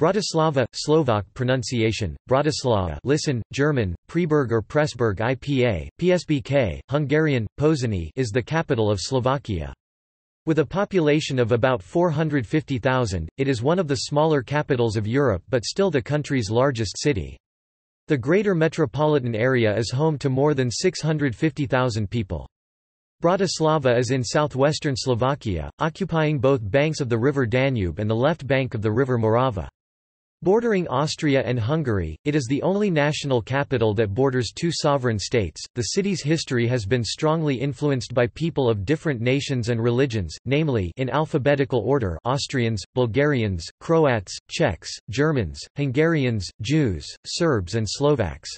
Bratislava, Slovak pronunciation, Bratislava listen, German, Preburg or Pressburg IPA, PSBK, Hungarian, Pozsony is the capital of Slovakia. With a population of about 450,000, it is one of the smaller capitals of Europe but still the country's largest city. The greater metropolitan area is home to more than 650,000 people. Bratislava is in southwestern Slovakia, occupying both banks of the river Danube and the left bank of the river Morava. Bordering Austria and Hungary, it is the only national capital that borders two sovereign states. The city's history has been strongly influenced by people of different nations and religions, namely in alphabetical order Austrians, Bulgarians, Croats, Czechs, Germans, Hungarians, Jews, Serbs and Slovaks.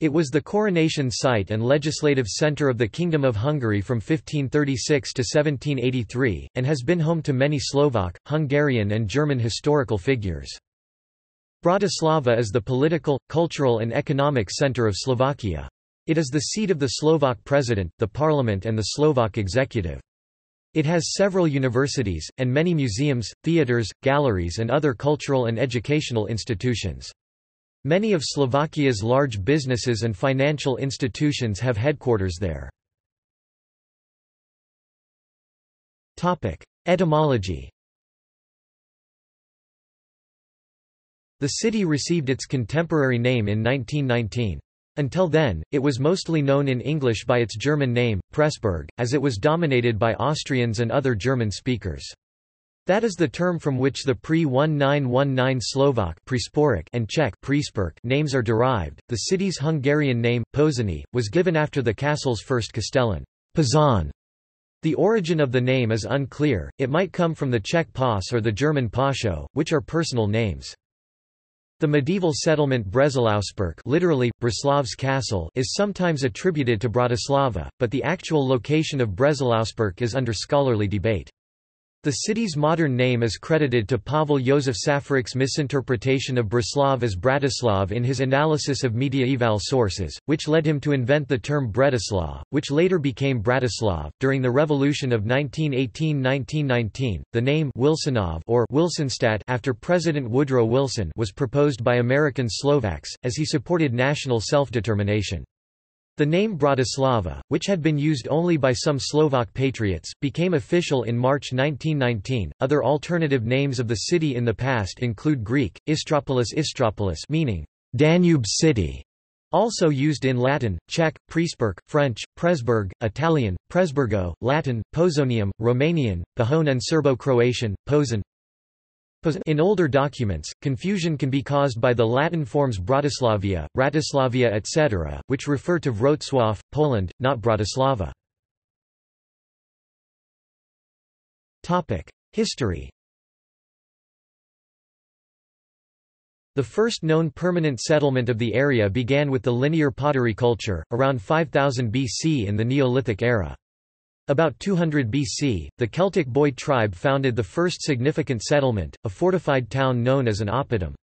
It was the coronation site and legislative centre of the Kingdom of Hungary from 1536 to 1783, and has been home to many Slovak, Hungarian and German historical figures. Bratislava is the political, cultural and economic centre of Slovakia. It is the seat of the Slovak president, the parliament and the Slovak executive. It has several universities, and many museums, theatres, galleries and other cultural and educational institutions. Many of Slovakia's large businesses and financial institutions have headquarters there. Etymology The city received its contemporary name in 1919. Until then, it was mostly known in English by its German name, Pressburg, as it was dominated by Austrians and other German speakers. That is the term from which the pre-1919 Slovak and Czech names are derived. The city's Hungarian name, Pozsony, was given after the castle's first castellan, Pozsony. The origin of the name is unclear, it might come from the Czech pos or the German Pasho, which are personal names. The medieval settlement Brezalauspurc literally, Breslav's castle is sometimes attributed to Bratislava, but the actual location of Brezalauspurc is under scholarly debate. The city's modern name is credited to Pavel Jozef Šafárik's misinterpretation of Breslav as Bratislav in his analysis of mediaeval sources, which led him to invent the term Bretislav, which later became Bratislav. During the Revolution of 1918-1919, the name Wilsonov or Wilsonstadt after President Woodrow Wilson was proposed by American Slovaks, as he supported national self-determination. The name Bratislava, which had been used only by some Slovak patriots, became official in March 1919. Other alternative names of the city in the past include Greek, Istropolis Istropolis meaning Danube city, also used in Latin, Czech, Pressburg, French, Presburg, Italian, Presburgo, Latin, Pozonium, Romanian, Pahon and Serbo-Croatian, Pozan, in older documents, confusion can be caused by the Latin forms Bratislavia, Ratislavia etc., which refer to Wrocław, Poland, not Bratislava. History The first known permanent settlement of the area began with the linear pottery culture, around 5000 BC in the Neolithic era. About 200 BC, the Celtic Boii tribe founded the first significant settlement, a fortified town known as an oppidum.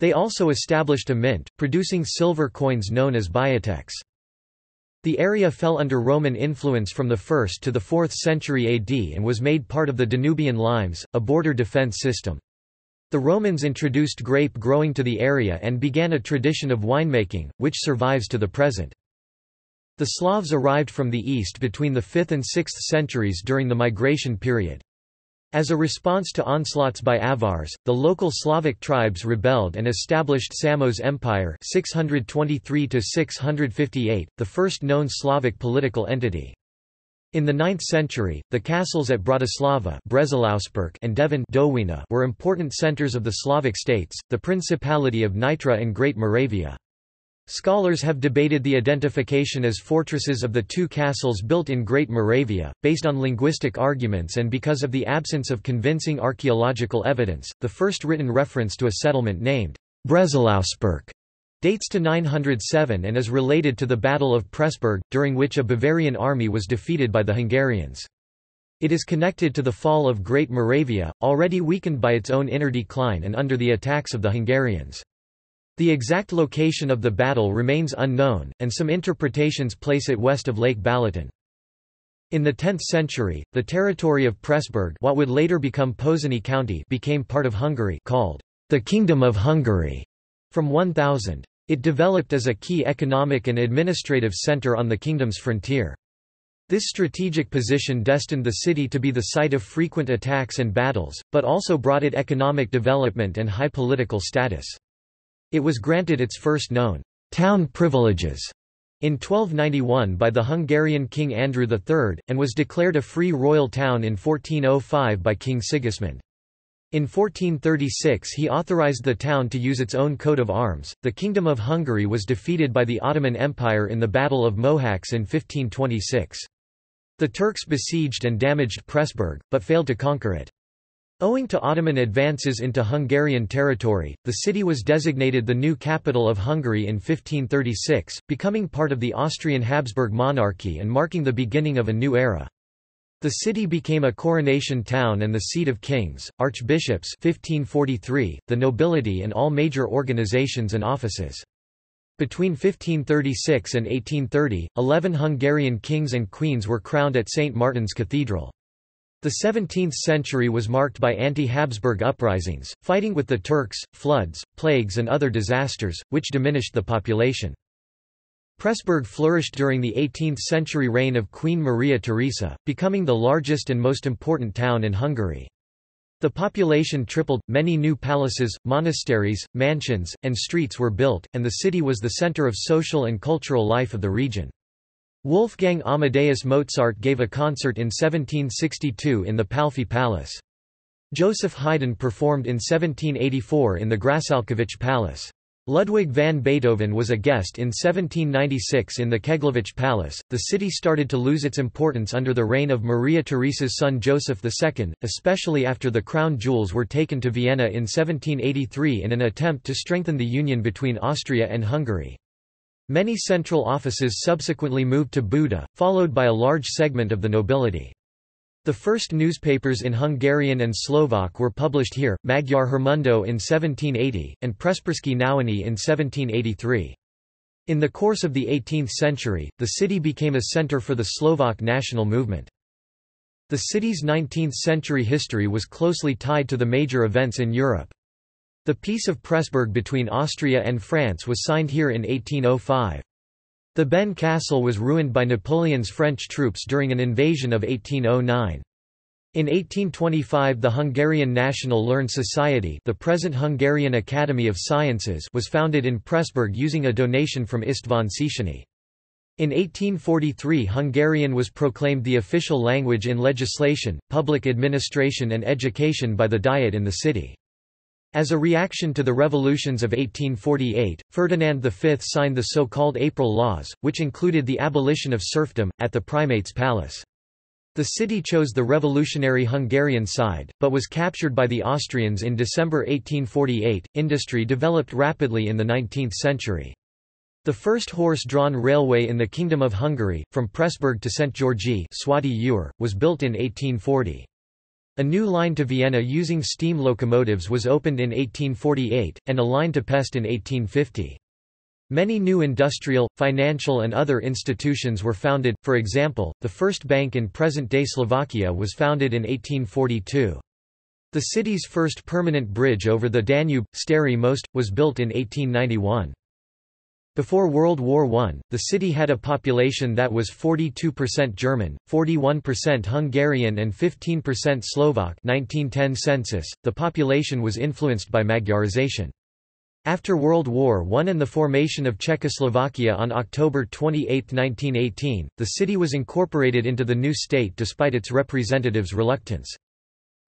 They also established a mint, producing silver coins known as biatecs. The area fell under Roman influence from the 1st to the 4th century AD and was made part of the Danubian limes, a border defense system. The Romans introduced grape growing to the area and began a tradition of winemaking, which survives to the present. The Slavs arrived from the east between the 5th and 6th centuries during the migration period. As a response to onslaughts by Avars, the local Slavic tribes rebelled and established Samo's Empire 623 the first known Slavic political entity. In the 9th century, the castles at Bratislava and Devin were important centers of the Slavic states, the Principality of Nitra and Great Moravia. Scholars have debated the identification as fortresses of the two castles built in Great Moravia, based on linguistic arguments and because of the absence of convincing archaeological evidence. The first written reference to a settlement named Brezalauspurc dates to 907 and is related to the Battle of Pressburg, during which a Bavarian army was defeated by the Hungarians. It is connected to the fall of Great Moravia, already weakened by its own inner decline and under the attacks of the Hungarians. The exact location of the battle remains unknown, and some interpretations place it west of Lake Balaton. In the 10th century, the territory of Pressburg what would later become Pozsony County became part of Hungary called the Kingdom of Hungary, from 1000. It developed as a key economic and administrative center on the kingdom's frontier. This strategic position destined the city to be the site of frequent attacks and battles, but also brought it economic development and high political status. It was granted its first known town privileges in 1291 by the Hungarian King Andrew III, and was declared a free royal town in 1405 by King Sigismund. In 1436 he authorized the town to use its own coat of arms. The Kingdom of Hungary was defeated by the Ottoman Empire in the Battle of Mohacs in 1526. The Turks besieged and damaged Pressburg, but failed to conquer it. Owing to Ottoman advances into Hungarian territory, the city was designated the new capital of Hungary in 1536, becoming part of the Austrian Habsburg monarchy and marking the beginning of a new era. The city became a coronation town and the seat of kings, archbishops 1543, the nobility and all major organizations and offices. Between 1536 and 1830, eleven Hungarian kings and queens were crowned at St. Martin's Cathedral. The 17th century was marked by anti-Habsburg uprisings, fighting with the Turks, floods, plagues and other disasters, which diminished the population. Pressburg flourished during the 18th-century reign of Queen Maria Theresa, becoming the largest and most important town in Hungary. The population tripled, many new palaces, monasteries, mansions, and streets were built, and the city was the center of social and cultural life of the region. Wolfgang Amadeus Mozart gave a concert in 1762 in the Palffy Palace. Joseph Haydn performed in 1784 in the Grassalkovich Palace. Ludwig van Beethoven was a guest in 1796 in the Keglević Palace. The city started to lose its importance under the reign of Maria Theresa's son Joseph II, especially after the crown jewels were taken to Vienna in 1783 in an attempt to strengthen the union between Austria and Hungary. Many central offices subsequently moved to Buda, followed by a large segment of the nobility. The first newspapers in Hungarian and Slovak were published here, Magyar Hírmondó in 1780, and Prešpurské noviny in 1783. In the course of the 18th century, the city became a center for the Slovak national movement. The city's 19th-century history was closely tied to the major events in Europe. The Peace of Pressburg between Austria and France was signed here in 1805. The Ben castle was ruined by Napoleon's French troops during an invasion of 1809. In 1825 the Hungarian National Learned Society the present Hungarian Academy of Sciences was founded in Pressburg using a donation from István Széchenyi. In 1843 Hungarian was proclaimed the official language in legislation, public administration and education by the Diet in the city. As a reaction to the revolutions of 1848, Ferdinand V signed the so-called April Laws, which included the abolition of serfdom, at the Primate's palace. The city chose the revolutionary Hungarian side, but was captured by the Austrians in December 1848. Industry developed rapidly in the 19th century. The first horse-drawn railway in the Kingdom of Hungary, from Pressburg to St. Georgi was built in 1840. A new line to Vienna using steam locomotives was opened in 1848, and a line to Pest in 1850. Many new industrial, financial and other institutions were founded, for example, the first bank in present-day Slovakia was founded in 1842. The city's first permanent bridge over the Danube, Stary Most, was built in 1891. Before World War I, the city had a population that was 42% German, 41% Hungarian and 15% Slovak 1910 census. .The population was influenced by Magyarization. After World War I and the formation of Czechoslovakia on October 28, 1918, the city was incorporated into the new state despite its representatives' reluctance.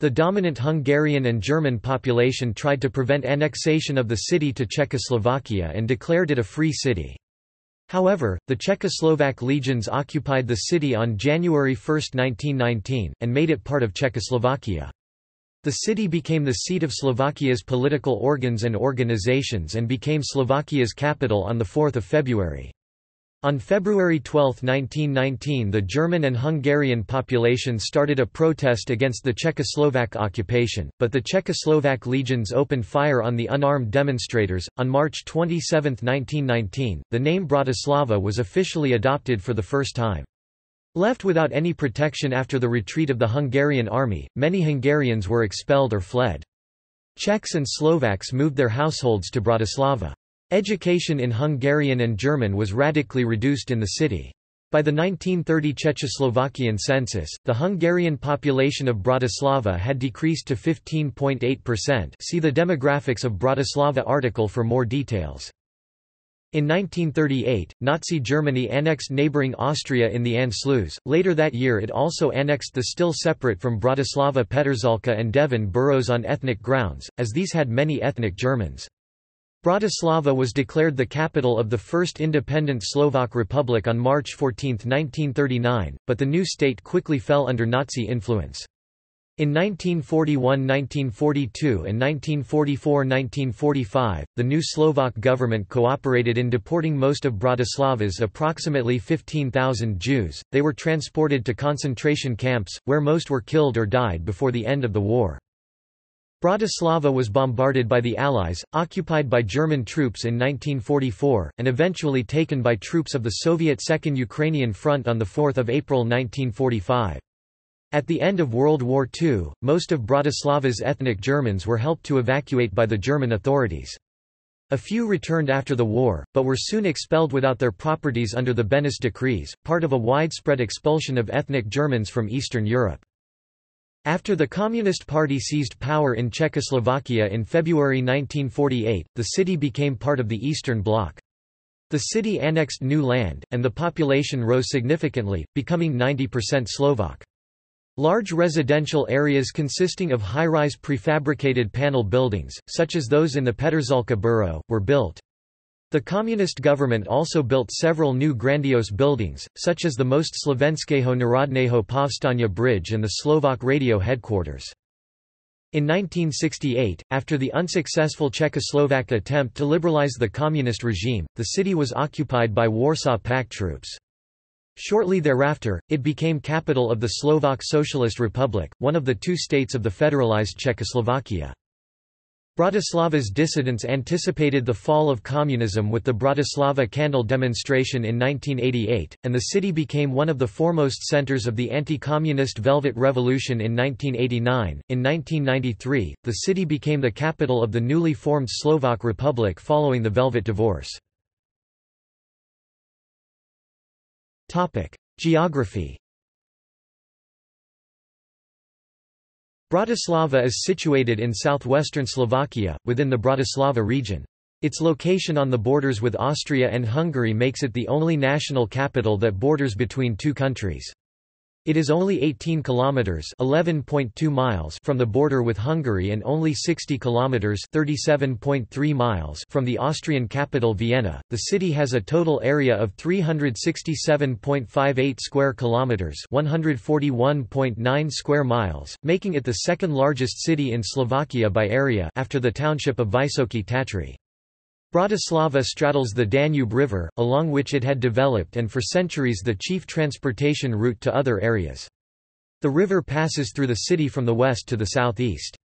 The dominant Hungarian and German population tried to prevent annexation of the city to Czechoslovakia and declared it a free city. However, the Czechoslovak legions occupied the city on January 1, 1919, and made it part of Czechoslovakia. The city became the seat of Slovakia's political organs and organizations and became Slovakia's capital on 4 February. On February 12, 1919 the German and Hungarian population started a protest against the Czechoslovak occupation, but the Czechoslovak legions opened fire on the unarmed demonstrators. On March 27, 1919, the name Bratislava was officially adopted for the first time. Left without any protection after the retreat of the Hungarian army, many Hungarians were expelled or fled. Czechs and Slovaks moved their households to Bratislava. Education in Hungarian and German was radically reduced in the city. By the 1930 Czechoslovakian census, the Hungarian population of Bratislava had decreased to 15.8% see the Demographics of Bratislava article for more details. In 1938, Nazi Germany annexed neighbouring Austria in the Anschluss. Later that year it also annexed the still separate from Bratislava Petržalka and Devín boroughs on ethnic grounds, as these had many ethnic Germans. Bratislava was declared the capital of the first independent Slovak Republic on March 14, 1939, but the new state quickly fell under Nazi influence. In 1941–1942 and 1944–1945, the new Slovak government cooperated in deporting most of Bratislava's approximately 15,000 Jews. They were transported to concentration camps, where most were killed or died before the end of the war. Bratislava was bombarded by the Allies, occupied by German troops in 1944, and eventually taken by troops of the Soviet Second Ukrainian Front on 4 April 1945. At the end of World War II, most of Bratislava's ethnic Germans were helped to evacuate by the German authorities. A few returned after the war, but were soon expelled without their properties under the Beneš decrees, part of a widespread expulsion of ethnic Germans from Eastern Europe. After the Communist Party seized power in Czechoslovakia in February 1948, the city became part of the Eastern Bloc. The city annexed new land, and the population rose significantly, becoming 90% Slovak. Large residential areas consisting of high-rise prefabricated panel buildings, such as those in the Petržalka borough, were built. The communist government also built several new grandiose buildings, such as the most Slovenského národného povstania bridge and the Slovak radio headquarters. In 1968, after the unsuccessful Czechoslovak attempt to liberalize the communist regime, the city was occupied by Warsaw Pact troops. Shortly thereafter, it became capital of the Slovak Socialist Republic, one of the two states of the federalized Czechoslovakia. Bratislava's dissidents anticipated the fall of communism with the Bratislava Candle demonstration in 1988, and the city became one of the foremost centers of the anti-communist Velvet Revolution in 1989. In 1993, the city became the capital of the newly formed Slovak Republic following the Velvet Divorce. Topic: Geography Bratislava is situated in southwestern Slovakia, within the Bratislava region. Its location on the borders with Austria and Hungary makes it the only national capital that borders between two countries. It is only 18 kilometers (11.2 miles) from the border with Hungary and only 60 kilometers (37.3 miles) from the Austrian capital Vienna. The city has a total area of 367.58 square kilometers (141.9 square miles), making it the second largest city in Slovakia by area after the township of Vysoké Tatry. Bratislava straddles the Danube River, along which it had developed and for centuries the chief transportation route to other areas. The river passes through the city from the west to the southeast.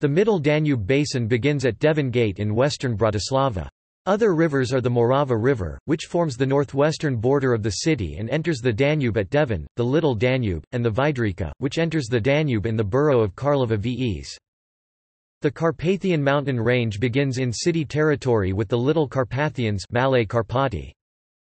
The middle Danube basin begins at Devín Gate in western Bratislava. Other rivers are the Morava River, which forms the northwestern border of the city and enters the Danube at Devín, the Little Danube, and the Vydrica, which enters the Danube in the borough of Karlova Ves. The Carpathian mountain range begins in city territory with the Little Carpathians Malé Karpaty.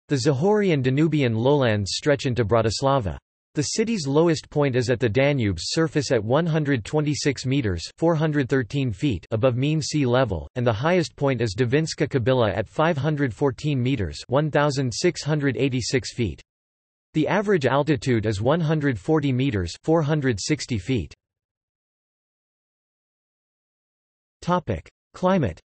The Zahori and Danubian lowlands stretch into Bratislava. The city's lowest point is at the Danube's surface at 126 meters (413 feet) above mean sea level, and the highest point is Devinska Kobyla at 514 meters (1686 feet). The average altitude is 140 meters (460 feet). Climate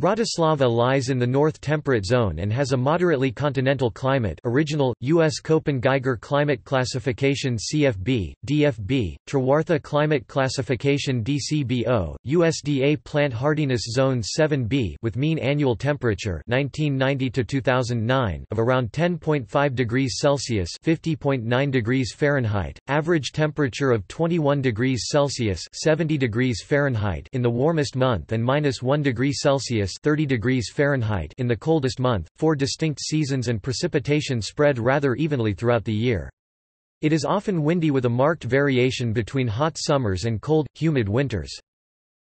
Bratislava lies in the North Temperate Zone and has a moderately continental climate original, U.S. Köppen-Geiger Climate Classification CFB, DFB, Trewartha Climate Classification DCBO, USDA Plant Hardiness Zone 7B with mean annual temperature 1990 of around 10.5 degrees Celsius 50.9 degrees Fahrenheit, average temperature of 21 degrees Celsius 70 degrees Fahrenheit in the warmest month and minus 1 degree Celsius 30 degrees Fahrenheit in the coldest month, four distinct seasons and precipitation spread rather evenly throughout the year. It is often windy with a marked variation between hot summers and cold, humid winters.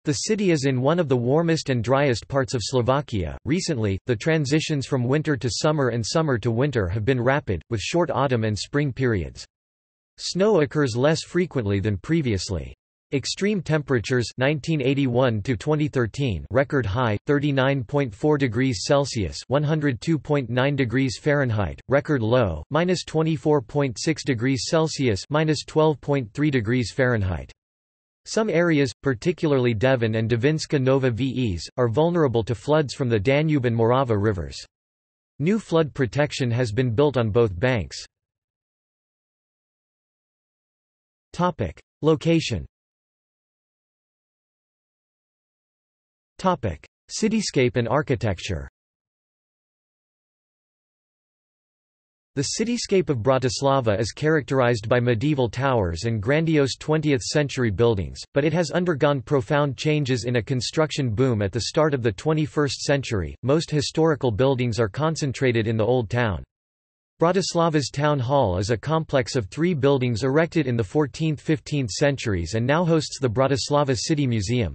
The city is in one of the warmest and driest parts of Slovakia. Recently, the transitions from winter to summer and summer to winter have been rapid, with short autumn and spring periods. Snow occurs less frequently than previously. Extreme temperatures 1981 to 2013 record high 39.4 degrees Celsius 102.9 degrees Fahrenheit record low minus 24.6 degrees Celsius minus 12.3 degrees Fahrenheit some areas, particularly Devín and Devinska Nova Ves, are vulnerable to floods from the Danube and Morava rivers. New flood protection has been built on both banks. Topic Location Cityscape and architecture The cityscape of Bratislava is characterized by medieval towers and grandiose 20th-century buildings, but it has undergone profound changes in a construction boom at the start of the 21st century. Most historical buildings are concentrated in the Old Town. Bratislava's town hall is a complex of three buildings erected in the 14th–15th centuries and now hosts the Bratislava City Museum.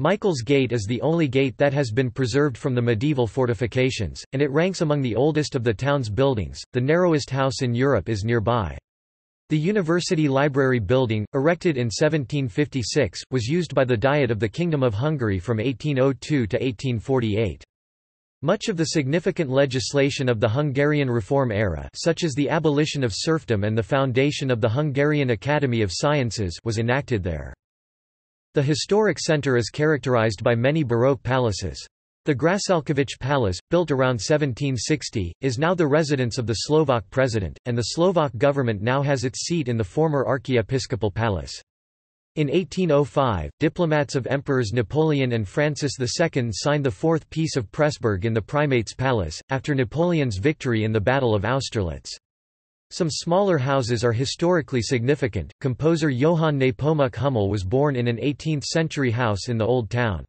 Michael's Gate is the only gate that has been preserved from the medieval fortifications, and it ranks among the oldest of the town's buildings. The narrowest house in Europe is nearby. The University Library building, erected in 1756, was used by the Diet of the Kingdom of Hungary from 1802 to 1848. Much of the significant legislation of the Hungarian Reform era such as the abolition of serfdom and the foundation of the Hungarian Academy of Sciences was enacted there. The historic centre is characterized by many Baroque palaces. The Grassalkovich Palace, built around 1760, is now the residence of the Slovak president, and the Slovak government now has its seat in the former Archiepiscopal Palace. In 1805, diplomats of Emperors Napoleon and Francis II signed the Fourth Peace of Pressburg in the Primate's Palace, after Napoleon's victory in the Battle of Austerlitz. Some smaller houses are historically significant. Composer Johann Nepomuk Hummel was born in an 18th-century house in the Old Town.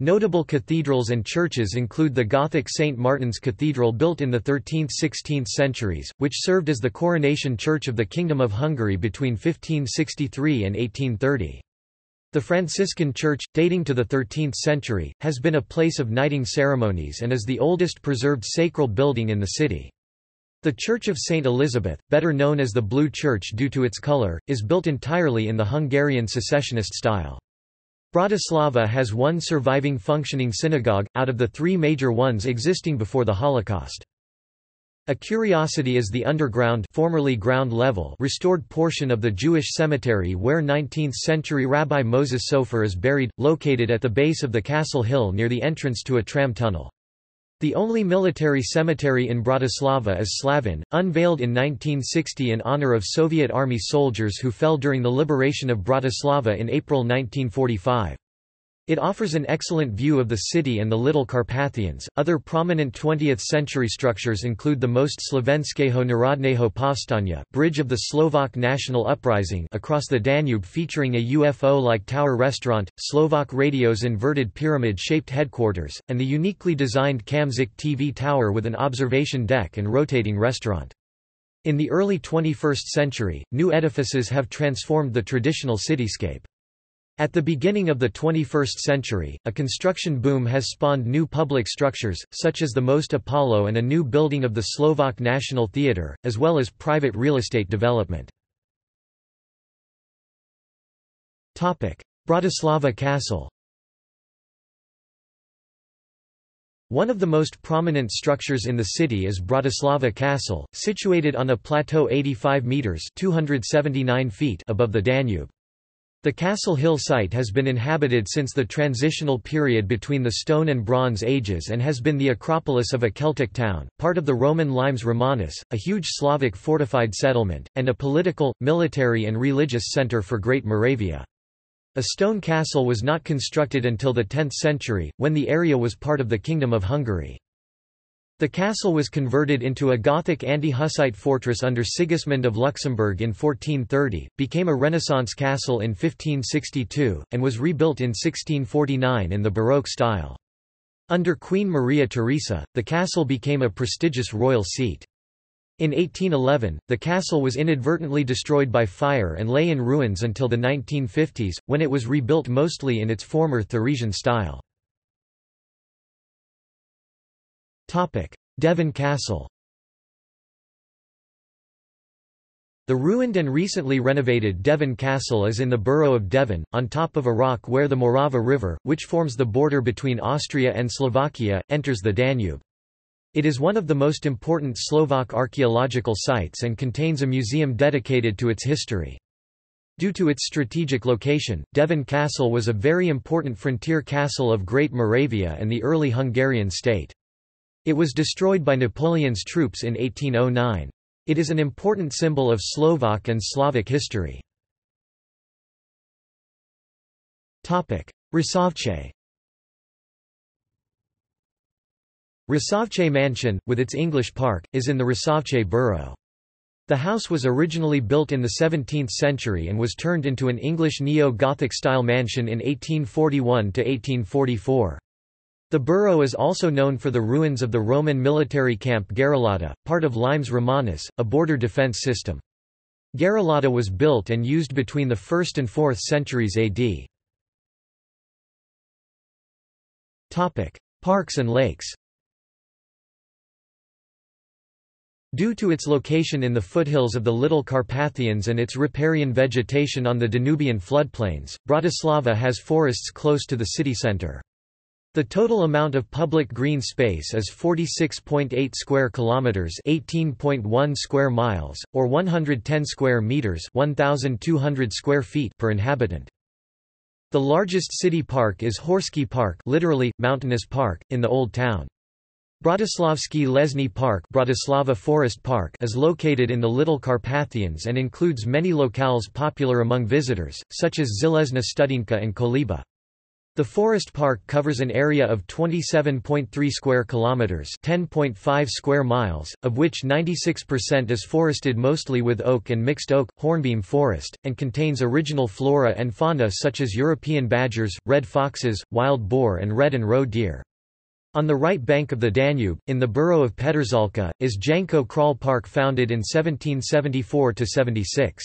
Notable cathedrals and churches include the Gothic St. Martin's Cathedral built in the 13th–16th centuries, which served as the coronation church of the Kingdom of Hungary between 1563 and 1830. The Franciscan Church, dating to the 13th century, has been a place of knighting ceremonies and is the oldest preserved sacral building in the city. The Church of St. Elizabeth, better known as the Blue Church due to its color, is built entirely in the Hungarian secessionist style. Bratislava has one surviving functioning synagogue, out of the three major ones existing before the Holocaust. A curiosity is the underground formerly ground level restored portion of the Jewish cemetery where 19th-century Rabbi Moses Sofer is buried, located at the base of the Castle Hill near the entrance to a tram tunnel. The only military cemetery in Bratislava is Slavin, unveiled in 1960 in honor of Soviet Army soldiers who fell during the liberation of Bratislava in April 1945. It offers an excellent view of the city and the Little Carpathians. Other prominent 20th century structures include the Most Slovenského Národného Povstania Bridge of the Slovak National Uprising across the Danube featuring a UFO-like tower restaurant, Slovak Radio's inverted pyramid-shaped headquarters, and the uniquely designed Kamzik TV tower with an observation deck and rotating restaurant. In the early 21st century, new edifices have transformed the traditional cityscape. At the beginning of the 21st century, a construction boom has spawned new public structures, such as the Most Apollo and a new building of the Slovak National Theatre, as well as private real estate development. Bratislava Castle One of the most prominent structures in the city is Bratislava Castle, situated on a plateau 85 metres 279 feet above the Danube. The Castle Hill site has been inhabited since the transitional period between the Stone and Bronze Ages and has been the acropolis of a Celtic town, part of the Roman Limes Romanus, a huge Slavic fortified settlement, and a political, military and religious centre for Great Moravia. A stone castle was not constructed until the 10th century, when the area was part of the Kingdom of Hungary. The castle was converted into a Gothic anti-Hussite fortress under Sigismund of Luxembourg in 1430, became a Renaissance castle in 1562, and was rebuilt in 1649 in the Baroque style. Under Queen Maria Theresa, the castle became a prestigious royal seat. In 1811, the castle was inadvertently destroyed by fire and lay in ruins until the 1950s, when it was rebuilt mostly in its former Theresian style. Devín Castle The ruined and recently renovated Devín Castle is in the borough of Devín, on top of a rock where the Morava River, which forms the border between Austria and Slovakia, enters the Danube. It is one of the most important Slovak archaeological sites and contains a museum dedicated to its history. Due to its strategic location, Devín Castle was a very important frontier castle of Great Moravia and the early Hungarian state. It was destroyed by Napoleon's troops in 1809. It is an important symbol of Slovak and Slavic history. Rusovce Rusovce Mansion, with its English park, is in the Rusovce borough. The house was originally built in the 17th century and was turned into an English neo-Gothic style mansion in 1841–1844. The borough is also known for the ruins of the Roman military camp Gerulata, part of Limes Romanus, a border defense system. Gerulata was built and used between the 1st and 4th centuries AD. Parks and lakes Due to its location in the foothills of the Little Carpathians and its riparian vegetation on the Danubian floodplains, Bratislava has forests close to the city centre. The total amount of public green space is 46.8 square kilometers, 18.1 square miles, or 110 square meters, 1200 square feet per inhabitant. The largest city park is Horsky Park, literally mountainous park, in the Old Town. Bratislavsky Lesny Park, Bratislava Forest Park is located in the Little Carpathians and includes many locales popular among visitors, such as Železná Studienka and Koliba. The forest park covers an area of 27.3 square kilometers, 10.5 square miles, of which 96% is forested mostly with oak and mixed oak hornbeam forest and contains original flora and fauna such as European badgers, red foxes, wild boar and red and roe deer. On the right bank of the Danube, in the borough of Petržalka, is Janko Král Park founded in 1774–76.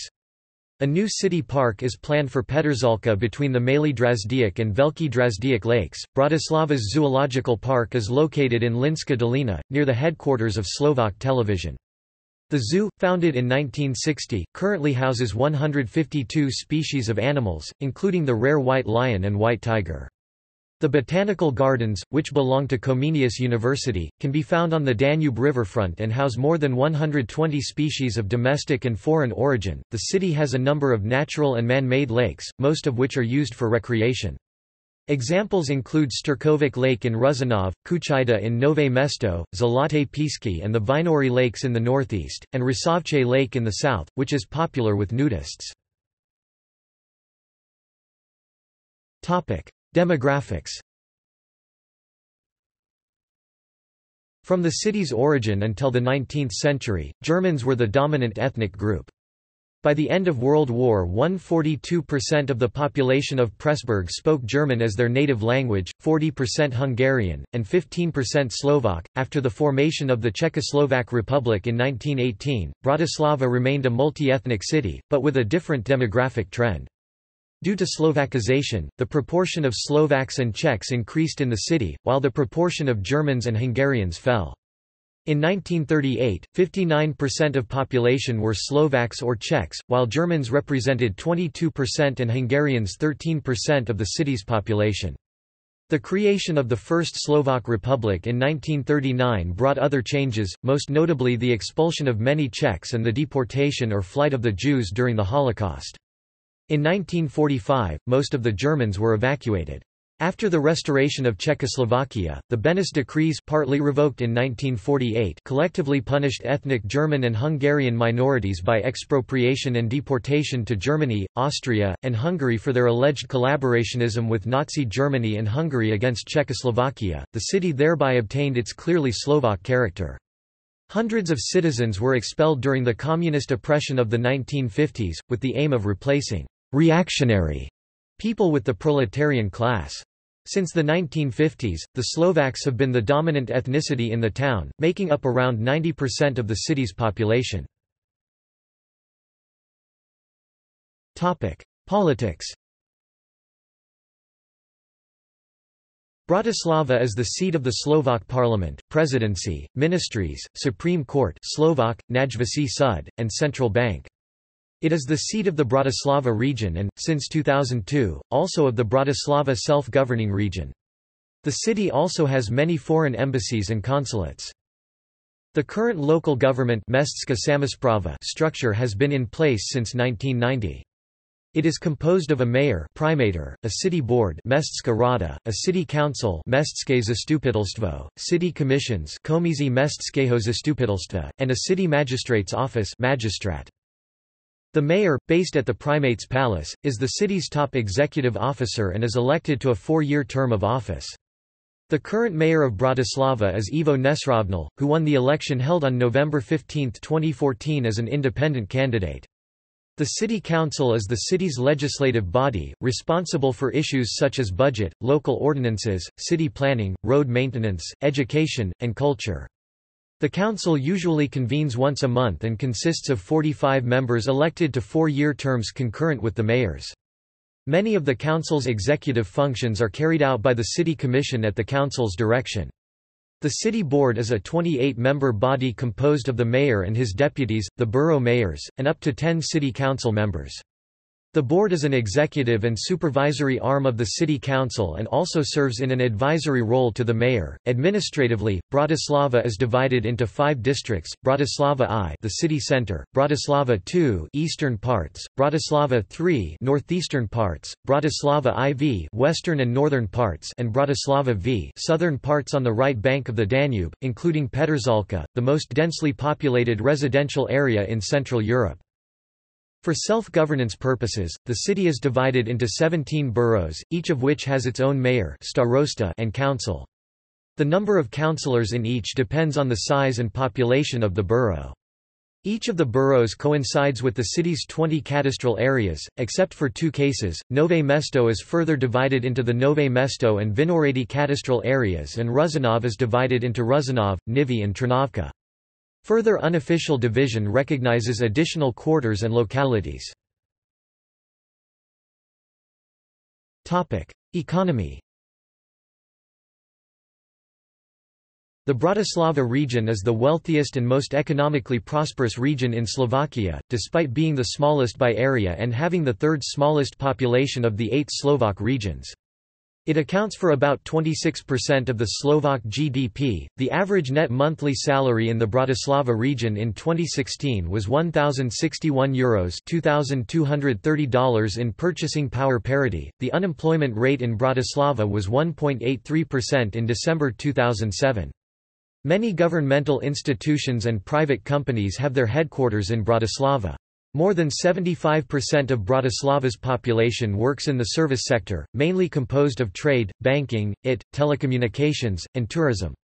A new city park is planned for Petržalka between the Malý Drázdiak and Velký Drázdiak lakes. Bratislava's zoological park is located in Mlynská dolina, near the headquarters of Slovak television. The zoo, founded in 1960, currently houses 152 species of animals, including the rare white lion and white tiger. The botanical gardens, which belong to Comenius University, can be found on the Danube riverfront and house more than 120 species of domestic and foreign origin. The city has a number of natural and man made lakes, most of which are used for recreation. Examples include Štrkovec Lake in Ružinov, Kučajda in Nové Mesto, Zlaté Písky and the Vinohry Lakes in the northeast, and Rusovce Lake in the south, which is popular with nudists. Demographics From the city's origin until the 19th century, Germans were the dominant ethnic group. By the end of World War I 42% of the population of Pressburg spoke German as their native language, 40% Hungarian, and 15% Slovak. After the formation of the Czechoslovak Republic in 1918, Bratislava remained a multi-ethnic city, but with a different demographic trend. Due to Slovakization, the proportion of Slovaks and Czechs increased in the city, while the proportion of Germans and Hungarians fell. In 1938, 59% of population were Slovaks or Czechs, while Germans represented 22% and Hungarians 13% of the city's population. The creation of the First Slovak Republic in 1939 brought other changes, most notably the expulsion of many Czechs and the deportation or flight of the Jews during the Holocaust. In 1945, most of the Germans were evacuated. After the restoration of Czechoslovakia, the Beneš decrees partly revoked in 1948 collectively punished ethnic German and Hungarian minorities by expropriation and deportation to Germany, Austria, and Hungary for their alleged collaborationism with Nazi Germany and Hungary against Czechoslovakia. The city thereby obtained its clearly Slovak character. Hundreds of citizens were expelled during the communist oppression of the 1950s, with the aim of replacing reactionary people with the proletarian class. Since the 1950s, the Slovaks have been the dominant ethnicity in the town, making up around 90% of the city's population. Politics Bratislava is the seat of the Slovak parliament, presidency, ministries, Supreme Court Slovak, Najvyšší súd, and central bank. It is the seat of the Bratislava region and, since 2002, also of the Bratislava self-governing region. The city also has many foreign embassies and consulates. The current local government structure has been in place since 1990. It is composed of a mayor primator, a city board rada, a city council city commissions and a city magistrate's office magistrat. The mayor, based at the primate's palace, is the city's top executive officer and is elected to a four-year term of office. The current mayor of Bratislava is Ivo Nesrovnal, who won the election held on November 15, 2014 as an independent candidate. The City Council is the city's legislative body, responsible for issues such as budget, local ordinances, city planning, road maintenance, education, and culture. The council usually convenes once a month and consists of 45 members elected to four-year terms concurrent with the mayors. Many of the council's executive functions are carried out by the city commission at the council's direction. The city board is a 28-member body composed of the mayor and his deputies, the borough mayors, and up to 10 city council members. The board is an executive and supervisory arm of the city council and also serves in an advisory role to the mayor. Administratively, Bratislava is divided into 5 districts: Bratislava I, the city center; Bratislava II, eastern parts; Bratislava III, northeastern parts; Bratislava IV, western and northern parts; and Bratislava V, southern parts on the right bank of the Danube, including Petržalka, the most densely populated residential area in Central Europe. For self-governance purposes, the city is divided into 17 boroughs, each of which has its own mayor starosta and council. The number of councillors in each depends on the size and population of the borough. Each of the boroughs coincides with the city's 20 cadastral areas, except for two cases. Nové Mesto is further divided into the Nové Mesto and Vinohrady cadastral areas and Ružinov is divided into Ružinov, Nivy and Trnavka. Further unofficial division recognizes additional quarters and localities. Economy The Bratislava region is the wealthiest and most economically prosperous region in Slovakia, despite being the smallest by area and having the third smallest population of the eight Slovak regions. It accounts for about 26% of the Slovak GDP. The average net monthly salary in the Bratislava region in 2016 was €1,061 Euros $2,230 in purchasing power parity. The unemployment rate in Bratislava was 1.83% in December 2007. Many governmental institutions and private companies have their headquarters in Bratislava. More than 75% of Bratislava's population works in the service sector, mainly composed of trade, banking, IT, telecommunications, and tourism.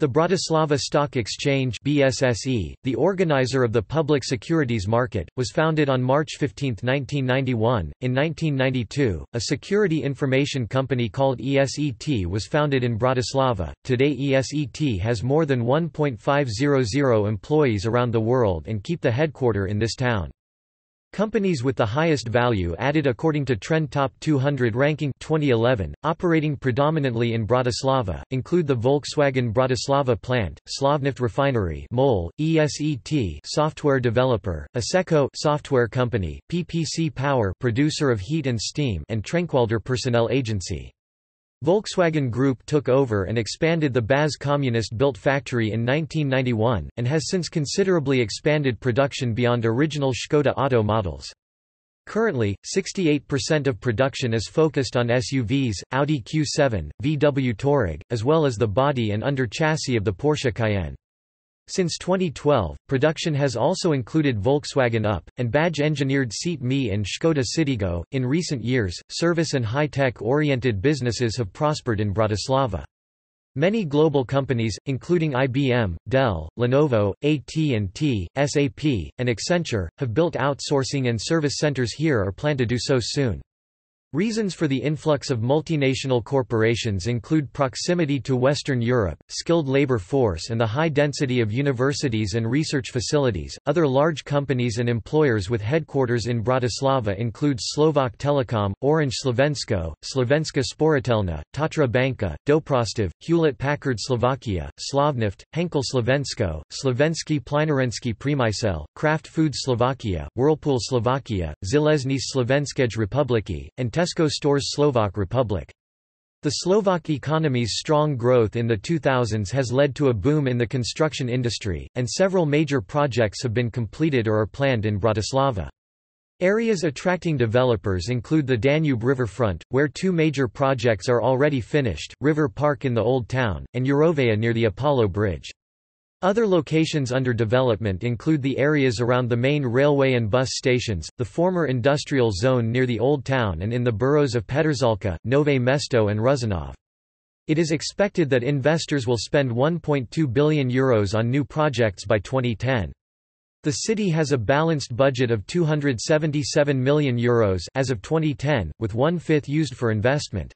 The Bratislava Stock Exchange BSSE, the organizer of the public securities market, was founded on March 15, 1991. In 1992, a security information company called ESET was founded in Bratislava. Today ESET has more than 1.500 employees around the world and keep the headquarter in this town. Companies with the highest value added according to Trend Top 200 ranking 2011, operating predominantly in Bratislava, include the Volkswagen Bratislava plant, Slovnaft refinery MOL, ESET software developer, Asseco software company, PPC Power producer of heat and steam and Trenkwalder personnel agency. Volkswagen Group took over and expanded the BAZ communist-built factory in 1991, and has since considerably expanded production beyond original Škoda Auto models. Currently, 68% of production is focused on SUVs, Audi Q7, VW Touareg, as well as the body and under chassis of the Porsche Cayenne. Since 2012, production has also included Volkswagen Up, and badge engineered Seat Mii and Škoda Citigo. In recent years, service and high tech oriented businesses have prospered in Bratislava. Many global companies, including IBM, Dell, Lenovo, AT&T, SAP, and Accenture, have built outsourcing and service centers here or plan to do so soon. Reasons for the influx of multinational corporations include proximity to Western Europe, skilled labor force, and the high density of universities and research facilities. Other large companies and employers with headquarters in Bratislava include Slovak Telecom, Orange Slovensko, Slovenska Sporiteľňa, Tatra Banka, Doprastav, Hewlett Packard Slovakia, Slovnaft, Henkel Slovensko, Slovenský plynárenský priemysel, Kraft Foods Slovakia, Whirlpool Slovakia, Železnice Slovenskej republiky, and Tesco Stores Slovak Republic. The Slovak economy's strong growth in the 2000s has led to a boom in the construction industry, and several major projects have been completed or are planned in Bratislava. Areas attracting developers include the Danube riverfront, where two major projects are already finished, River Park in the Old Town, and Eurovea near the Apollo Bridge. Other locations under development include the areas around the main railway and bus stations, the former industrial zone near the Old Town and in the boroughs of Petržalka, Nové Mesto and Ružinov. It is expected that investors will spend €1.2 billion Euros on new projects by 2010. The city has a balanced budget of €277 million Euros as of 2010, with one-fifth used for investment.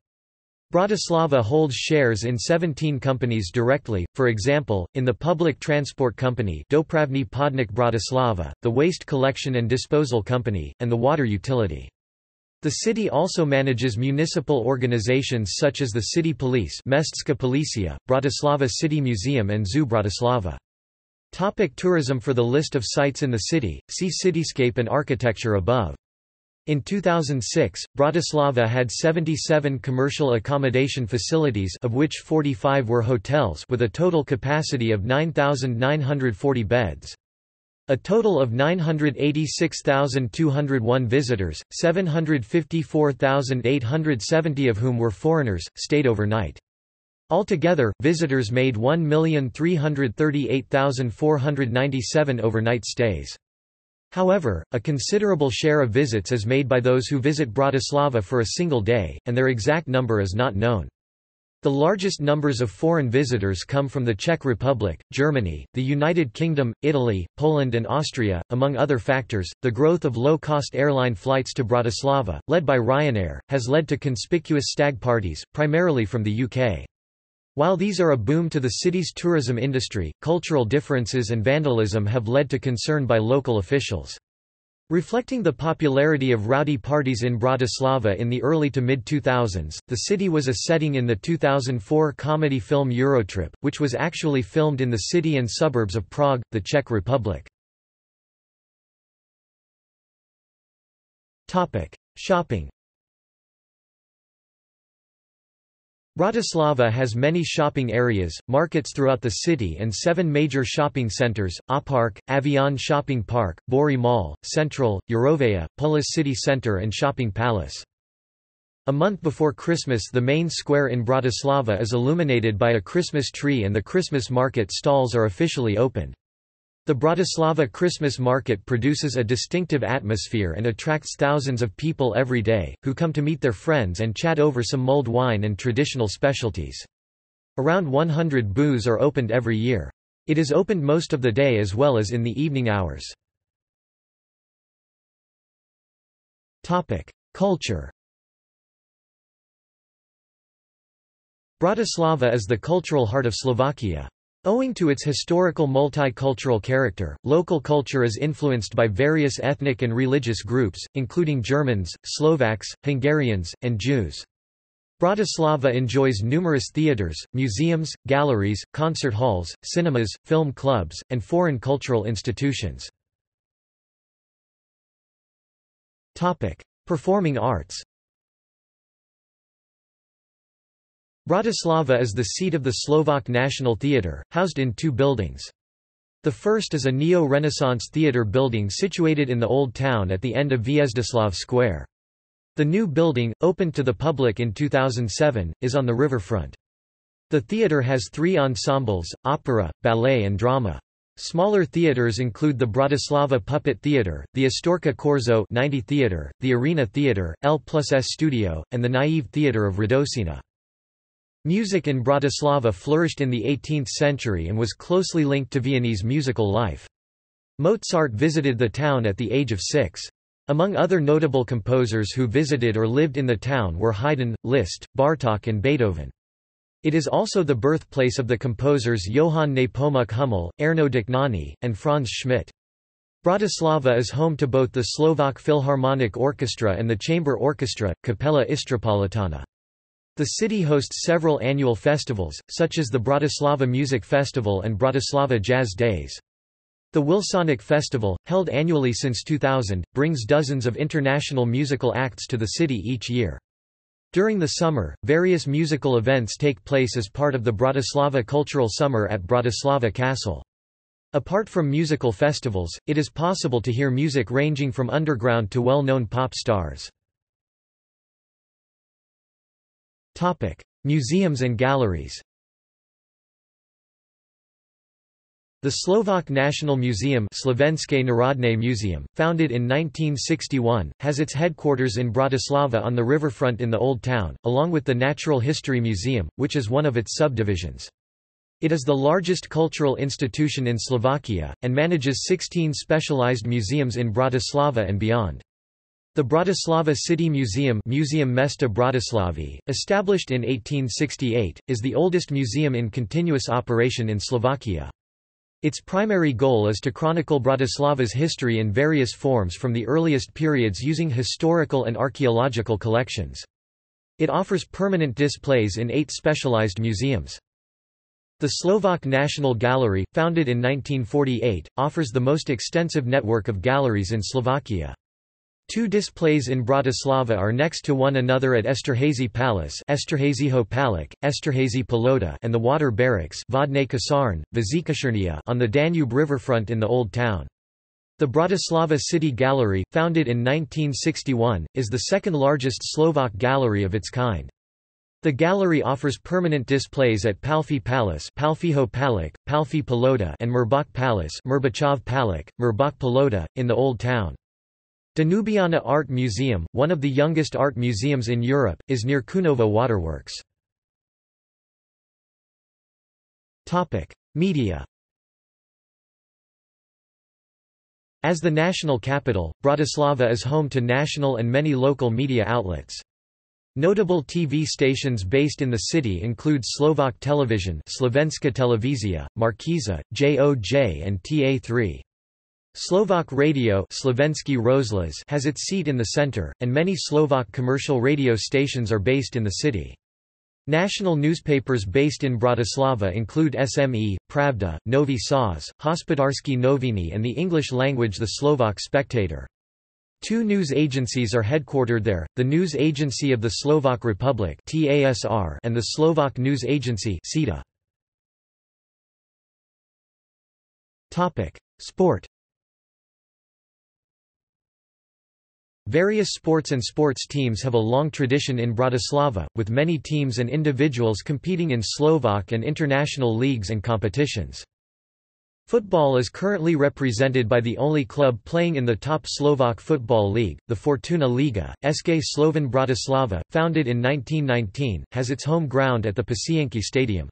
Bratislava holds shares in 17 companies directly, for example, in the public transport company Dopravný podnik Bratislava, the waste collection and disposal company, and the water utility. The city also manages municipal organizations such as the City Police Mestská Policia, Bratislava City Museum and Zoo Bratislava. Topic tourism For the list of sites in the city, see cityscape and architecture above. In 2006, Bratislava had 77 commercial accommodation facilities of which 45 were hotels with a total capacity of 9,940 beds. A total of 986,201 visitors, 754,870 of whom were foreigners, stayed overnight. Altogether, visitors made 1,338,497 overnight stays. However, a considerable share of visits is made by those who visit Bratislava for a single day, and their exact number is not known. The largest numbers of foreign visitors come from the Czech Republic, Germany, the United Kingdom, Italy, Poland, and Austria. Among other factors, the growth of low cost airline flights to Bratislava, led by Ryanair, has led to conspicuous stag parties, primarily from the UK. While these are a boom to the city's tourism industry, cultural differences and vandalism have led to concern by local officials. Reflecting the popularity of rowdy parties in Bratislava in the early to mid-2000s, the city was a setting in the 2004 comedy film Eurotrip, which was actually filmed in the city and suburbs of Prague, the Czech Republic. Shopping Bratislava has many shopping areas, markets throughout the city and seven major shopping centres, Aupark, Avion Shopping Park, Bori Mall, Central, Eurovea, Polus City Centre and Shopping Palace. A month before Christmas the main square in Bratislava is illuminated by a Christmas tree and the Christmas market stalls are officially opened. The Bratislava Christmas market produces a distinctive atmosphere and attracts thousands of people every day, who come to meet their friends and chat over some mulled wine and traditional specialties. Around 100 booths are opened every year. It is opened most of the day as well as in the evening hours. Culture Bratislava is the cultural heart of Slovakia. Owing to its historical multicultural character, local culture is influenced by various ethnic and religious groups, including Germans, Slovaks, Hungarians, and Jews. Bratislava enjoys numerous theatres, museums, galleries, concert halls, cinemas, film clubs, and foreign cultural institutions. Performing arts Bratislava is the seat of the Slovak National Theatre, housed in two buildings. The first is a neo-Renaissance theatre building situated in the Old Town at the end of Hviezdoslav Square. The new building, opened to the public in 2007, is on the riverfront. The theatre has three ensembles, opera, ballet and drama. Smaller theatres include the Bratislava Puppet Theatre, the Astorka Korzo 90 Theatre, the Arena Theatre, L plus S Studio, and the Naive Theatre of Radosina. Music in Bratislava flourished in the 18th century and was closely linked to Viennese musical life. Mozart visited the town at the age of six. Among other notable composers who visited or lived in the town were Haydn, Liszt, Bartók and Beethoven. It is also the birthplace of the composers Johann Nepomuk Hummel, Erno Dohnányi, and Franz Schmidt. Bratislava is home to both the Slovak Philharmonic Orchestra and the chamber orchestra, Capella Istropolitana. The city hosts several annual festivals, such as the Bratislava Music Festival and Bratislava Jazz Days. The Wilsonic Festival, held annually since 2000, brings dozens of international musical acts to the city each year. During the summer, various musical events take place as part of the Bratislava Cultural Summer at Bratislava Castle. Apart from musical festivals, it is possible to hear music ranging from underground to well-known pop stars. Museums and galleries The Slovak National Museum Slovenské Národné Museum, founded in 1961, has its headquarters in Bratislava on the riverfront in the Old Town, along with the Natural History Museum, which is one of its subdivisions. It is the largest cultural institution in Slovakia, and manages 16 specialized museums in Bratislava and beyond. The Bratislava City Museum Museum Mesta Bratislavy, established in 1868, is the oldest museum in continuous operation in Slovakia. Its primary goal is to chronicle Bratislava's history in various forms from the earliest periods using historical and archaeological collections. It offers permanent displays in eight specialized museums. The Slovak National Gallery, founded in 1948, offers the most extensive network of galleries in Slovakia. Two displays in Bratislava are next to one another at Esterhazy Palace Esterhazyho Palak, Esterhazy Pelota and the Water Barracks Vodne Kasarn, on the Danube riverfront in the Old Town. The Bratislava City Gallery, founded in 1961, is the second largest Slovak gallery of its kind. The gallery offers permanent displays at Palffy Palace Palfiho Palak, Palffy Pelota and Mirbach Palace Mirbachov Palak, Mirbach Pelota, in the Old Town. Danubiana Art Museum, one of the youngest art museums in Europe, is near Kunova Waterworks. Media As the national capital, Bratislava is home to national and many local media outlets. Notable TV stations based in the city include Slovak Television Slovenska Televizia, Markiza, JOJ and TA3. Slovak Radio has its seat in the center, and many Slovak commercial radio stations are based in the city. National newspapers based in Bratislava include SME, Pravda, Nový Čas, Hospodárske noviny and the English language The Slovak Spectator. Two news agencies are headquartered there, the News Agency of the Slovak Republic and the Slovak News Agency Sport Various sports and sports teams have a long tradition in Bratislava, with many teams and individuals competing in Slovak and international leagues and competitions. Football is currently represented by the only club playing in the top Slovak football league, the Fortuna Liga. SK Slovan Bratislava, founded in 1919, has its home ground at the Pasienky Stadium.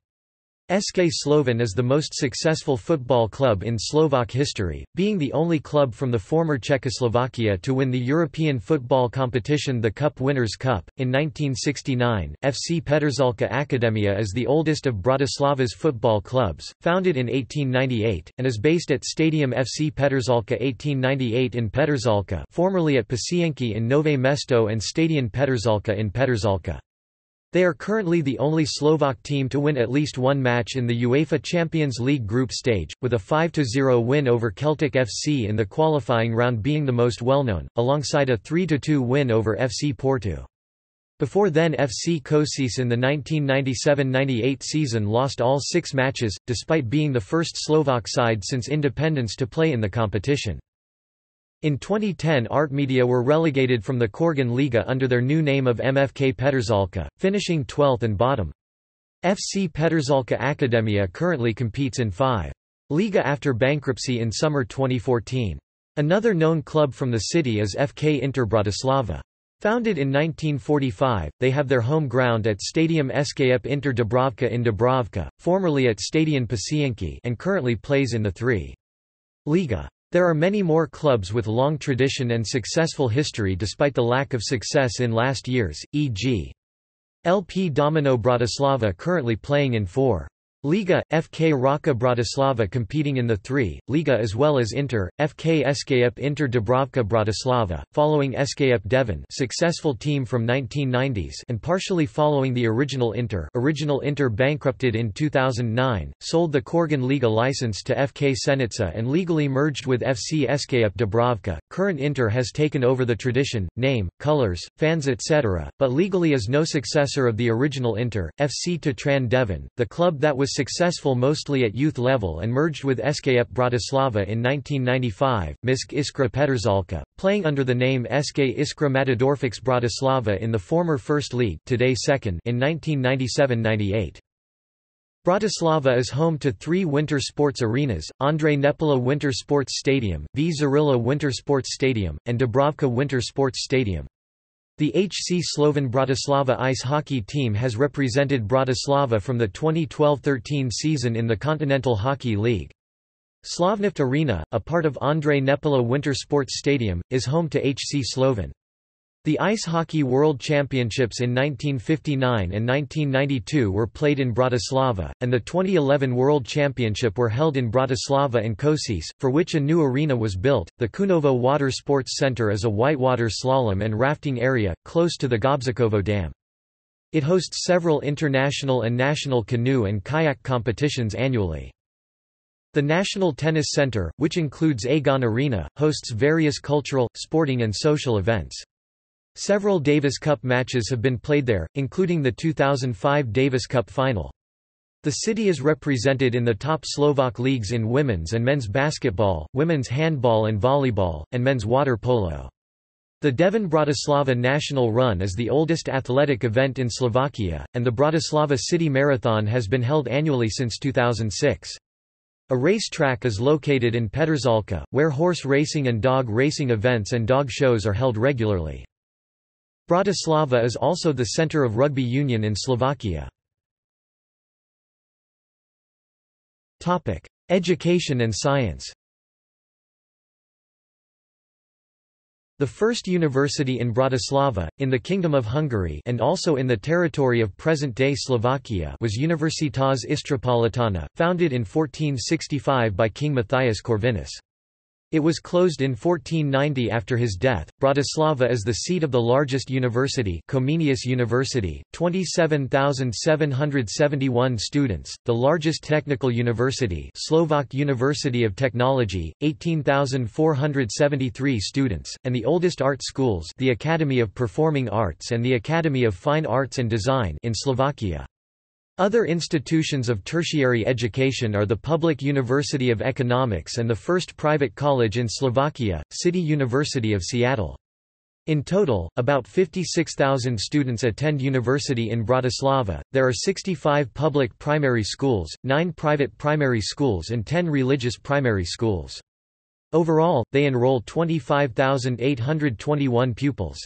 SK Slovan is the most successful football club in Slovak history, being the only club from the former Czechoslovakia to win the European football competition the Cup Winners' Cup. In 1969, FC Petržalka Akademia is the oldest of Bratislava's football clubs, founded in 1898, and is based at Stadium FC Petržalka 1898 in Petržalka formerly at Pasienky in Nové Mesto and Stadion Petržalka in Petržalka. They are currently the only Slovak team to win at least one match in the UEFA Champions League group stage, with a 5–0 win over Celtic FC in the qualifying round being the most well-known, alongside a 3–2 win over FC Porto. Before then FC Košice in the 1997–98 season lost all six matches, despite being the first Slovak side since independence to play in the competition. In 2010 Artmedia were relegated from the Corgoň Liga under their new name of MFK Petržalka, finishing 12th and bottom. FC Petržalka Akademia currently competes in 5. Liga after bankruptcy in summer 2014. Another known club from the city is FK Inter Bratislava. Founded in 1945, they have their home ground at Stadium SKF Inter Dúbravka in Dúbravka, formerly at Stadion Pasienky and currently plays in the 3. Liga. There are many more clubs with long tradition and successful history despite the lack of success in last years, e.g. LP Domino Bratislava currently playing in 4. Liga, FK Raka Bratislava competing in the 3. Liga as well as Inter, FK SKF Inter Dúbravka Bratislava, following SKF Devín successful team from 1990s and partially following the original Inter original Inter bankrupted in 2009, sold the Corgoň Liga license to FK Senica and legally merged with FC SKF Dúbravka. Current Inter has taken over the tradition, name, colors, fans etc., but legally is no successor of the original Inter, FC Tatran Devín, the club that was successful mostly at youth level and merged with SKF Bratislava in 1995, MISK Iskra Petržalka, playing under the name SK Iskra Matadorfix Bratislava in the former First League today second in 1997–98. Bratislava is home to three winter sports arenas, Ondrej Nepela Winter Sports Stadium, V. Dzurilla Winter Sports Stadium, and Dúbravka Winter Sports Stadium. The HC Slovan Bratislava ice hockey team has represented Bratislava from the 2012–13 season in the Continental Hockey League. Slovnaft Arena, a part of Ondrej Nepela Winter Sports Stadium, is home to HC Slovan. The Ice Hockey World Championships in 1959 and 1992 were played in Bratislava, and the 2011 World Championship were held in Bratislava and Košice, for which a new arena was built. The Kunovo Water Sports Center is a whitewater slalom and rafting area, close to the Gabčíkovo Dam. It hosts several international and national canoe and kayak competitions annually. The National Tennis Center, which includes Aegon Arena, hosts various cultural, sporting and social events. Several Davis Cup matches have been played there, including the 2005 Davis Cup final. The city is represented in the top Slovak leagues in women's and men's basketball, women's handball and volleyball, and men's water polo. The Devín Bratislava National Run is the oldest athletic event in Slovakia, and the Bratislava City Marathon has been held annually since 2006. A racetrack is located in Petržalka, where horse racing and dog racing events and dog shows are held regularly. Bratislava is also the center of rugby union in Slovakia. Topic: Education and science The first university in Bratislava, in the Kingdom of Hungary and also in the territory of present-day Slovakia was Universitas Istropolitana, founded in 1465 by King Matthias Corvinus. It was closed in 1490 after his death. Bratislava is the seat of the largest university, Comenius University, 27,771 students, the largest technical university, Slovak University of Technology, 18,473 students, and the oldest art schools, the Academy of Performing Arts and the Academy of Fine Arts and Design in Slovakia. Other institutions of tertiary education are the Public University of Economics and the first private college in Slovakia, City University of Seattle. In total, about 56,000 students attend university in Bratislava. There are 65 public primary schools, 9 private primary schools, and 10 religious primary schools. Overall, they enroll 25,821 pupils.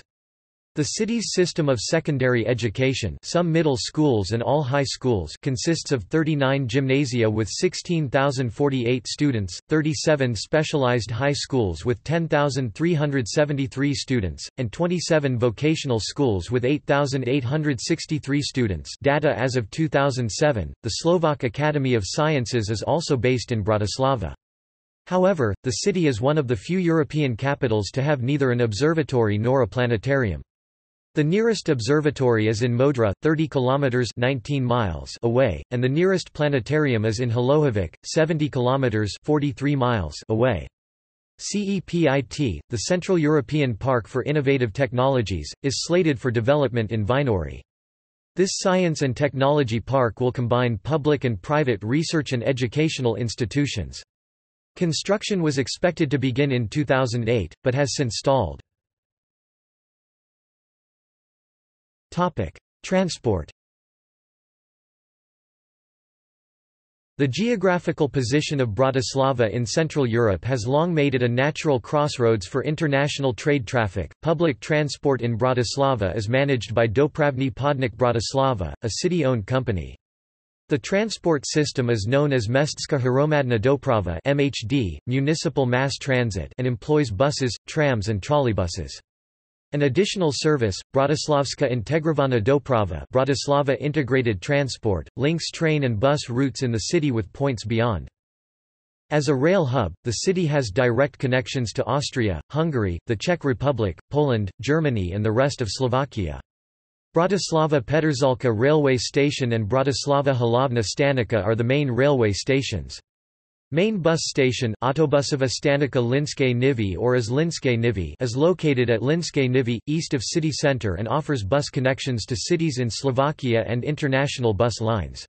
The city's system of secondary education some middle schools and all high schools consists of 39 gymnasia with 16,048 students, 37 specialized high schools with 10,373 students, and 27 vocational schools with 8,863 students data as of 2007. The Slovak Academy of Sciences is also based in Bratislava. However, the city is one of the few European capitals to have neither an observatory nor a planetarium. The nearest observatory is in Modra, 30 kilometers 19 miles away, and the nearest planetarium is in Hlohovec, 70 kilometers 43 miles away. CEPIT, the Central European Park for Innovative Technologies, is slated for development in Vajnory. This science and technology park will combine public and private research and educational institutions. Construction was expected to begin in 2008, but has since stalled. Transport The geographical position of Bratislava in Central Europe has long made it a natural crossroads for international trade traffic. Public transport in Bratislava is managed by Dopravni Podnik Bratislava, a city owned company. The transport system is known as Mestska Hromadna Doprava (MHD), municipal mass transit, and employs buses, trams and trolleybuses. An additional service, Bratislavska Integrovana Doprava Bratislava Integrated Transport, links train and bus routes in the city with points beyond. As a rail hub, the city has direct connections to Austria, Hungary, the Czech Republic, Poland, Germany and the rest of Slovakia. Bratislava Petržalka railway station and Bratislava Hlavna Stanica are the main railway stations. Main bus station Stanica Linske Nivy or as Linske Nivy is located at Linske Nivy, east of city centre and offers bus connections to cities in Slovakia and international bus lines.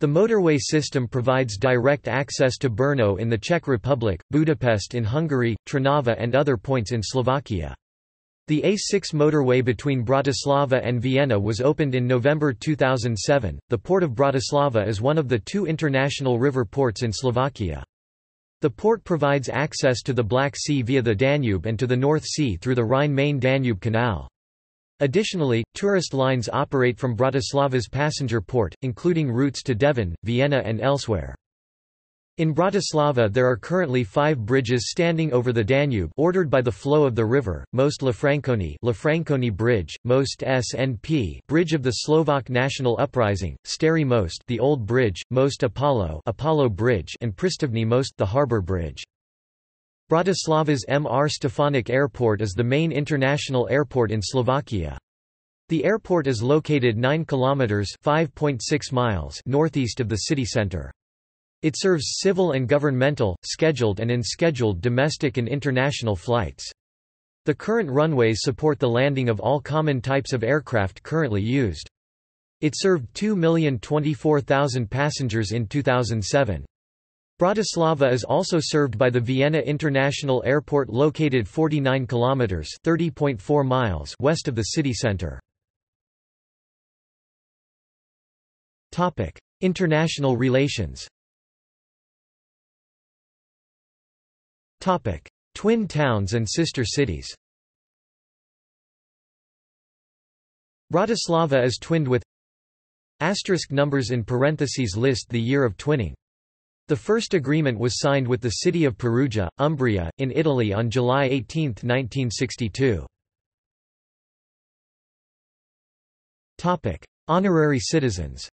The motorway system provides direct access to Brno in the Czech Republic, Budapest in Hungary, Trnava and other points in Slovakia. The A6 motorway between Bratislava and Vienna was opened in November 2007. The port of Bratislava is one of the two international river ports in Slovakia. The port provides access to the Black Sea via the Danube and to the North Sea through the Rhine-Main-Danube Canal. Additionally, tourist lines operate from Bratislava's passenger port, including routes to Devín, Vienna and elsewhere. In Bratislava there are currently five bridges standing over the Danube ordered by the flow of the river, most Lafranconi Lafranconi Bridge, most SNP Bridge of the Slovak National Uprising, Stary Most the Old Bridge, most Apollo Apollo Bridge and Prístavný Most the Harbour Bridge. Bratislava's Mr. Stefanik Airport is the main international airport in Slovakia. The airport is located 9 kilometers (5.6 miles) northeast of the city center. It serves civil and governmental, scheduled and unscheduled domestic and international flights. The current runways support the landing of all common types of aircraft currently used. It served 2,024,000 passengers in 2007. Bratislava is also served by the Vienna International Airport located 49 kilometers (30.4 miles) west of the city center. Topic: International relations. Topic: Twin towns and sister cities. Bratislava is twinned with asterisk numbers in parentheses list the year of twinning. The first agreement was signed with the city of Perugia, Umbria, in Italy on July 18, 1962. Topic: Honorary citizens.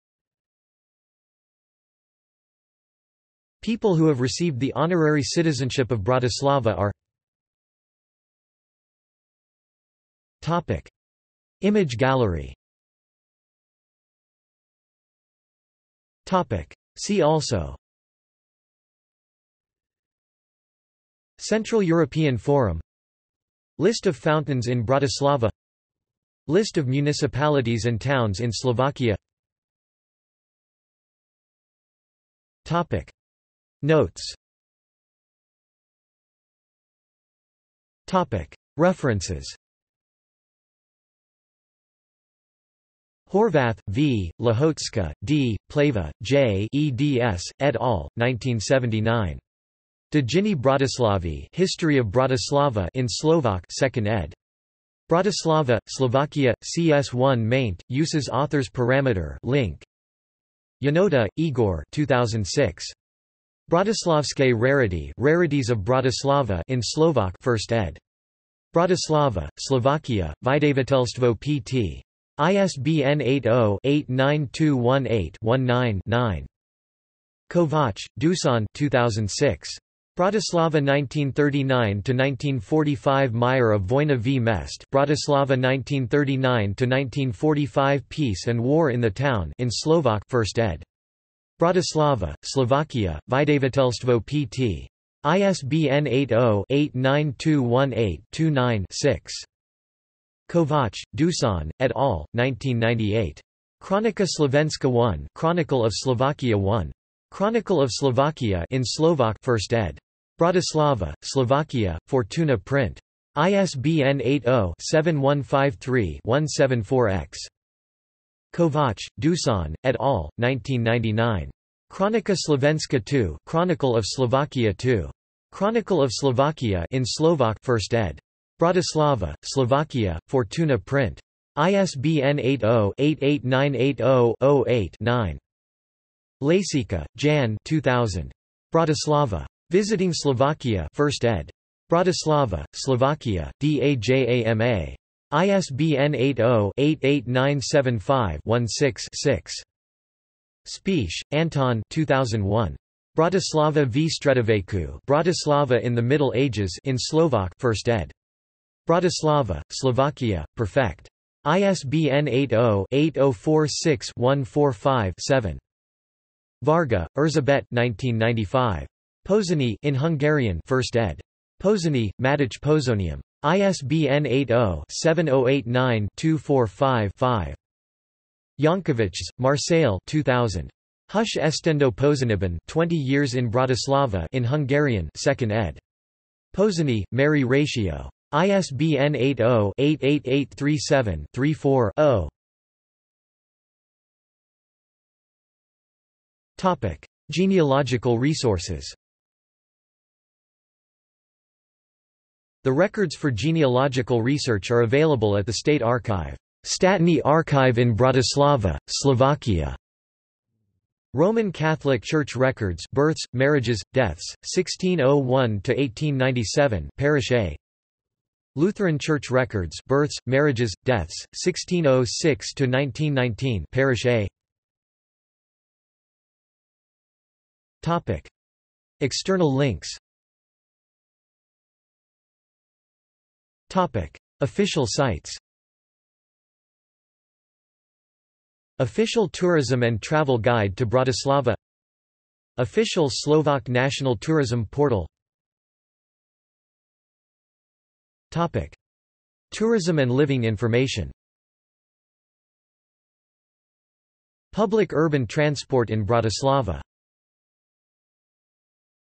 People who have received the honorary citizenship of Bratislava are Topic. Image gallery Topic. See also Central European Forum List of fountains in Bratislava List of municipalities and towns in Slovakia Topic. Notes References Horvath, V., Lahotska, D., Pleva, J. eds. et al., 1979. Dejiny Bratislavi History of Bratislava in Slovak 2nd ed. Bratislava, Slovakia, CS1 maint, uses authors parameter link. Janota, Igor 2006. Bratislavské rarity Rarities of Bratislava in Slovak 1st ed. Bratislava, Slovakia, Vydavatelstvo pt. ISBN 80-89218-19-9. Kovac, Dusan 2006. Bratislava 1939–1945 Meyer of Vojna v Mest Bratislava 1939–1945 Peace and War in the Town in Slovak 1st ed. Bratislava, Slovakia, Vydavatelstvo pt. ISBN 80-89218-29-6. Kovac, Dusan, et al., 1998. Kronika Slovenska 1 Chronicle of Slovakia 1. Chronicle of Slovakia in Slovak 1st ed. Bratislava, Slovakia, Fortuna print. ISBN 80-7153-174-X. Kovac, Dusan, et al., 1999. Kronika Slovenska 2 Chronicle of Slovakia 2. Chronicle of Slovakia in Slovak 1st ed. Bratislava, Slovakia, Fortuna print. ISBN 80-88980-08-9. Lasica, Jan 2000. Bratislava. Visiting Slovakia 1st ed. Bratislava, Slovakia, DAJAMA. ISBN 80-88975-16-6. Spiš, Anton 2001. Bratislava v Stredoveku Bratislava in the Middle Ages in Slovak 1st ed. Bratislava, Slovakia, perfect. ISBN 80-8046-145-7. Varga, Erzsébet 1995. Pozsony in Hungarian 1st ed. Pozsony, Matich Pozonium. ISBN 80-7089-245-5. Jankovics, Marcel 2000. Hush Estendo Pozsonyban 20 years in Bratislava in Hungarian 2nd ed. Pozsony, Mary Ratio. ISBN 80-88837-34-0. Topic: Genealogical resources. The records for genealogical research are available at the State Archive. Statny Archive in Bratislava, Slovakia. Roman Catholic Church records births, marriages, deaths, 1601 to 1897, Parish A. Lutheran Church records births, marriages, deaths, 1606 to 1919, Parish A. Topic: External links. Topic: Official sites. Official Tourism and Travel Guide to Bratislava Official Slovak National Tourism Portal Topic. Tourism and living information Public urban transport in Bratislava